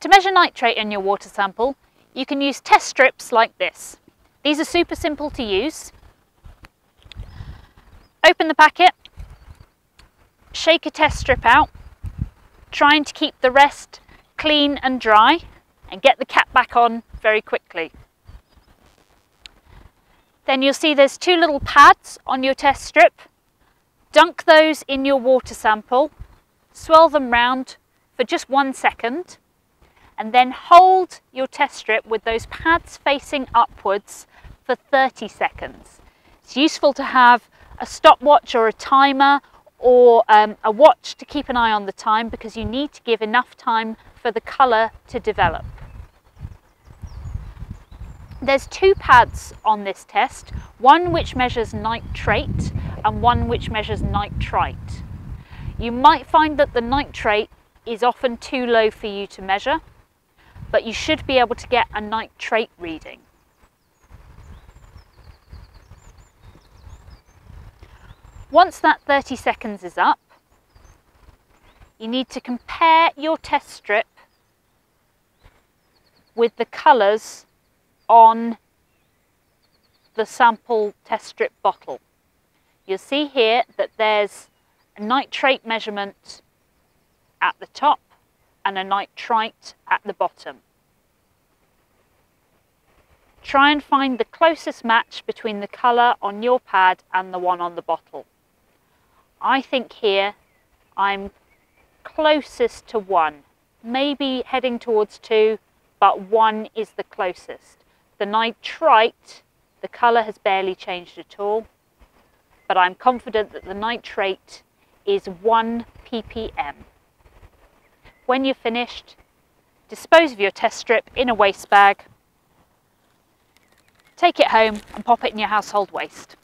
To measure nitrate in your water sample, you can use test strips like this. These are super simple to use. Open the packet, shake a test strip out, trying to keep the rest clean and dry and get the cap back on very quickly. Then you'll see there's two little pads on your test strip. Dunk those in your water sample, swirl them round for just one second, and then hold your test strip with those pads facing upwards for 30 seconds. It's useful to have a stopwatch or a timer or um, a watch to keep an eye on the time because you need to give enough time for the colour to develop. There's two pads on this test, one which measures nitrate and one which measures nitrite. You might find that the nitrate is often too low for you to measure, but you should be able to get a nitrate reading. Once that 30 seconds is up, you need to compare your test strip with the colours on the sample test strip bottle. You'll see here that there's a nitrate measurement at the top and a nitrite at the bottom. Try and find the closest match between the colour on your pad and the one on the bottle. I think here I'm closest to one, maybe heading towards two, but one is the closest. The nitrite, the colour has barely changed at all, but I'm confident that the nitrate is 1 ppm. When you're finished, dispose of your test strip in a waste bag, take it home and pop it in your household waste.